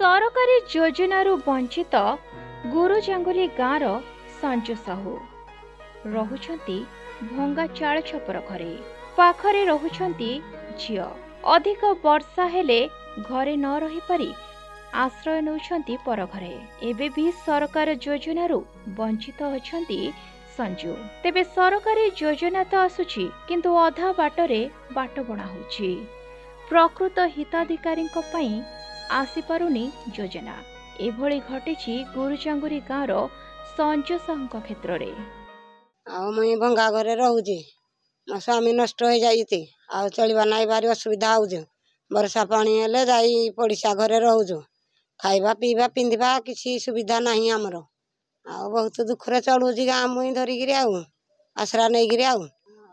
ସରକାରୀ ଯୋଜନାରୁ ବଞ୍ଚିତ ଗୁରୁଜାଙ୍ଗୁଲି ଗାଁର ସଞ୍ଜୁ ସାହୁ। ରହୁଛନ୍ତି ଭଙ୍ଗା ଚାଳ ଛପର ଘରେ। ପାଖରେ ରହୁଛନ୍ତି ଝିଅ। ଅଧିକ ବର୍ଷା ହେଲେ ଘରେ ନ ରହିପାରି ଆଶ୍ରୟ ନେଉଛନ୍ତି ପର ଘରେ ଏବେ ବି ସରକାର ଯୋଜନାରୁ ବଞ୍ଚିତ ଅଛନ୍ତି ସଞ୍ଜୁ। ତେବେ ସରକାରୀ ଯୋଜନା ତ ଆସୁଛି କିନ୍ତୁ ଅଧା ବାଟରେ ବାଟବଣା ହେଉଛି। ପ୍ରକୃତ ହିତାଧିକାରୀଙ୍କ ପାଇଁ ଆସିପାରୁନି ଯୋଜନା। ଏଭଳି ଘଟିଛି ଗୁରୁଚାଙ୍ଗୁରି ଗାଁର ସଞ୍ଜୁ ସାହୁଙ୍କ କ୍ଷେତ୍ରରେ। ଆଉ ମୁଇଁ ଭଙ୍ଗା ଘରେ ରହୁଛି। ମୋ ସ୍ୱାମୀ ନଷ୍ଟ ହେଇଯାଇଛି। ଆଉ ଚଳିବା ନାଇଁ ଭାରି ଅସୁବିଧା ହଉଛୁ। ବର୍ଷା ପାଣି ହେଲେ ଯାଇ ପଡ଼ିଶା ଘରେ ରହୁଛୁ। ଖାଇବା ପିଇବା ପିନ୍ଧିବା କିଛି ସୁବିଧା ନାହିଁ ଆମର। ଆଉ ବହୁତ ଦୁଃଖରେ ଚଳୁଛି ଗାଁ ମୁଇଁ ଧରିକିରି ଆଉ ଆଶ୍ରା ନେଇକିରି ଆଉ।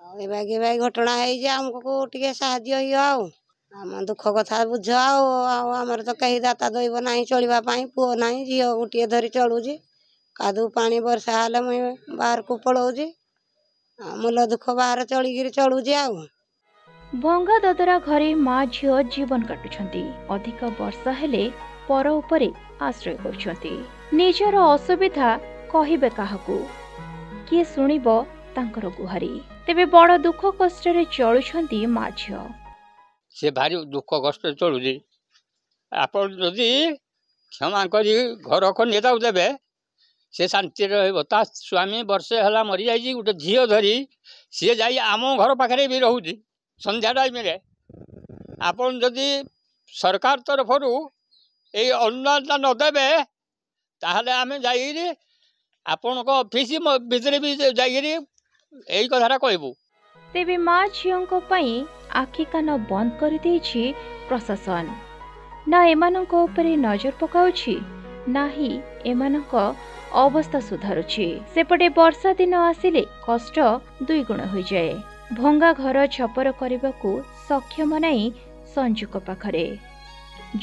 ଆଉ ଏ ବାଗି ବାଗି ଘଟଣା ହେଇଛି ଆମକୁ ଟିକେ ସାହାଯ୍ୟ ହେଇବ ଆଉ। ଆମ ଦୁଃଖ କଥା ବୁଝ ଆଉ ଆଉ ଆମର ତ କେହି ଦାତା ଦଇବ ନାହିଁ ଚଳିବା ପାଇଁ ପୁଅ ନାହିଁ ଝିଅ ଗୋଟିଏ ଧରି ଚଳୁଛି। କାଦୁ ପାଣି ବର୍ଷା ହେଲେ ମୁଇଁ ବାହାରକୁ ପଳଉଛି ଆଉ ମୂଲ ଦୁଃଖ ବାହାରେ ଚଳିକିରି ଚଳୁଛି ଆଉ। ଭଙ୍ଗା ଦଦରା ଘରେ ମା ଝିଅ ଜୀବନ କାଟୁଛନ୍ତି। ଅଧିକ ବର୍ଷା ହେଲେ ପର ଉପରେ ଆଶ୍ରୟ କରୁଛନ୍ତି। ନିଜର ଅସୁବିଧା କହିବେ କାହାକୁ? କିଏ ଶୁଣିବ ତାଙ୍କର ଗୁହାରି। ତେବେ ବଡ଼ ଦୁଃଖ କଷ୍ଟରେ ଚଳୁଛନ୍ତି ମା ଝିଅ। ସେ ଭାରି ଦୁଃଖ କଷ୍ଟରେ ଚଳୁଛି। ଆପଣ ଯଦି କ୍ଷମା କରି ଘର ଖଣ୍ଡେ ତାକୁ ଦେବେ ସେ ଶାନ୍ତିରେ ରହିବ। ତା ସ୍ୱାମୀ ବର୍ଷେ ହେଲା ମରିଯାଇଛି ଗୋଟେ ଝିଅ ଧରି ସିଏ ଯାଇ ଆମ ଘର ପାଖରେ ବି ରହୁଛି ସନ୍ଧ୍ୟା ଟାଇମ୍ରେ। ଆପଣ ଯଦି ସରକାର ତରଫରୁ ଏଇ ଅନୁଦାନଟା ନଦେବେ ତାହେଲେ ଆମେ ଯାଇକିରି ଆପଣଙ୍କ ଅଫିସ ଭିତରେ ବି ଯାଇକିରି ଏଇ କଥାଟା କହିବୁ। ତେବେ ମା ଝିଅଙ୍କ ପାଇଁ ଆଖି କାନ ବନ୍ଦ କରିଦେଇଛି ପ୍ରଶାସନ। ନା ଏମାନଙ୍କ ଉପରେ ନଜର ପକାଉଛି ନାହିଁ ଏମାନଙ୍କ ଅବସ୍ଥା ସୁଧାରୁଛି। ସେପଟେ ବର୍ଷା ଦିନ ଆସିଲେ କଷ୍ଟ ଦୁଇଗୁଣ ହୋଇଯାଏ। ଭଙ୍ଗା ଘର ଛପର କରିବାକୁ ସକ୍ଷମ ନାହିଁ ସଞ୍ଜୁଙ୍କ ପାଖରେ।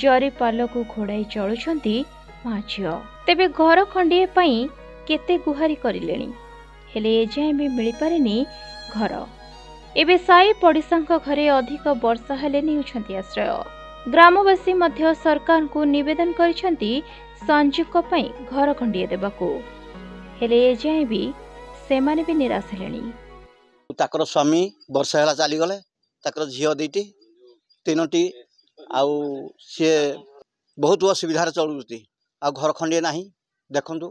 ଜରି ପାଲକୁ ଘୋଡ଼ାଇ ଚଳୁଛନ୍ତି ମା ଝିଅ। ତେବେ ଘର ଖଣ୍ଡିଏ ପାଇଁ କେତେ ଗୁହାରି କରିଲେଣି? ହେଲେ ଏଯାଏଁ ବି ମିଳିପାରିନି ଘର। ଏବେ ସାଇ ପଡ଼ିଶାଙ୍କ ଘରେ ଅଧିକ ବର୍ଷା ହେଲେ ନେଉଛନ୍ତି ଆଶ୍ରୟ। ଗ୍ରାମବାସୀ ମଧ୍ୟ ସରକାରଙ୍କୁ ନିବେଦନ କରିଛନ୍ତି ସଞ୍ଜୁଙ୍କ ପାଇଁ ଘର ଖଣ୍ଡିଏ ଦେବାକୁ। ହେଲେ ଏଯାଏଁ ବି ସେମାନେ ବି ନିରାଶ ହେଲେଣି। ତାଙ୍କର ସ୍ୱାମୀ ବର୍ଷେ ହେଲା ଚାଲିଗଲେ ତାଙ୍କର ଝିଅ ଦୁଇଟି ତିନୋଟି ଆଉ ସିଏ ବହୁତ ଅସୁବିଧାରେ ଚଳୁଛନ୍ତି ଆଉ ଘର ଖଣ୍ଡିଏ ନାହିଁ ଦେଖନ୍ତୁ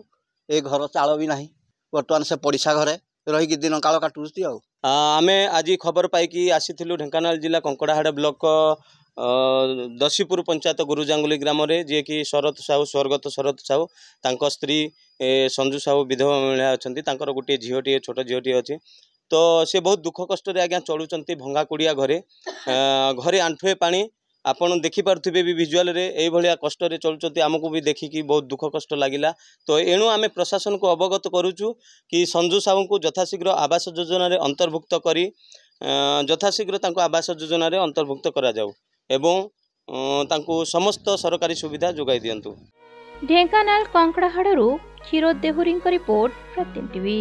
ଏ ଘର ଚାଳ ବି ନାହିଁ। ବର୍ତ୍ତମାନ ସେ ପଡ଼ିଶା ଘରେ। ରହିକି ଦିନ କାଳ କାଟୁଛନ୍ତି ଆଉ। ଆ, ଆମେ ଆଜି ଖବର ପାଇକି ଆସିଥିଲୁ ଢେଙ୍କାନାଳ ଜିଲ୍ଲା କଙ୍କଡ଼ାହାଡ଼ ବ୍ଲକ ଅ, ଦଶୀପୁର ପଞ୍ଚାୟତ ଗୁରୁଜାଙ୍ଗୁଲି ଗ୍ରାମରେ ଯିଏକି ଶରତ ସାହୁ ସ୍ୱର୍ଗତ ଶରତ ସାହୁ ତାଙ୍କ ସ୍ତ୍ରୀ ଏ, ସଞ୍ଜୁ ସାହୁ ବିଧବା ମହିଳା ଅଛନ୍ତି ତାଙ୍କର ଗୋଟିଏ ଝିଅଟିଏ ଛୋଟ ଝିଅଟିଏ ଅଛି। ତ ସେ ବହୁତ ଦୁଃଖ କଷ୍ଟରେ ଆଜ୍ଞା ଚଳୁଛନ୍ତି ଭଙ୍ଗା କୁଡ଼ିଆ ଘରେ। ଆ, ଘରେ ଆଣ୍ଠୁଏ ପାଣି ଆପଣ ଦେଖିପାରୁଥିବେ ବି ଭିଜୁଆଲରେ ଏଇଭଳିଆ କଷ୍ଟରେ ଚଳୁଛନ୍ତି। ଆମକୁ ବି ଦେଖିକି ବହୁତ ଦୁଃଖ କଷ୍ଟ ଲାଗିଲା। ତ ଏଣୁ ଆମେ ପ୍ରଶାସନକୁ ଅବଗତ କରୁଛୁ କି ସଞ୍ଜୁ ସାହୁଙ୍କୁ ଯଥାଶୀଘ୍ର ଆବାସ ଯୋଜନାରେ ଅନ୍ତର୍ଭୁକ୍ତ କରି ଆ, ଯଥାଶୀଘ୍ର ତାଙ୍କୁ ଆବାସ ଯୋଜନାରେ ଅନ୍ତର୍ଭୁକ୍ତ କରାଯାଉ ଏବଂ ଅ, ତାଙ୍କୁ ସମସ୍ତ ସରକାରୀ ସୁବିଧା ଯୋଗାଇ ଦିଅନ୍ତୁ। ଢେଙ୍କାନାଳ କଙ୍କଡ଼ାହାଡ଼ରୁ କ୍ଷୀରୋଦ ଦେହୁରୀଙ୍କ ରିପୋର୍ଟ ପ୍ରତିଦିନ ଟିଭି।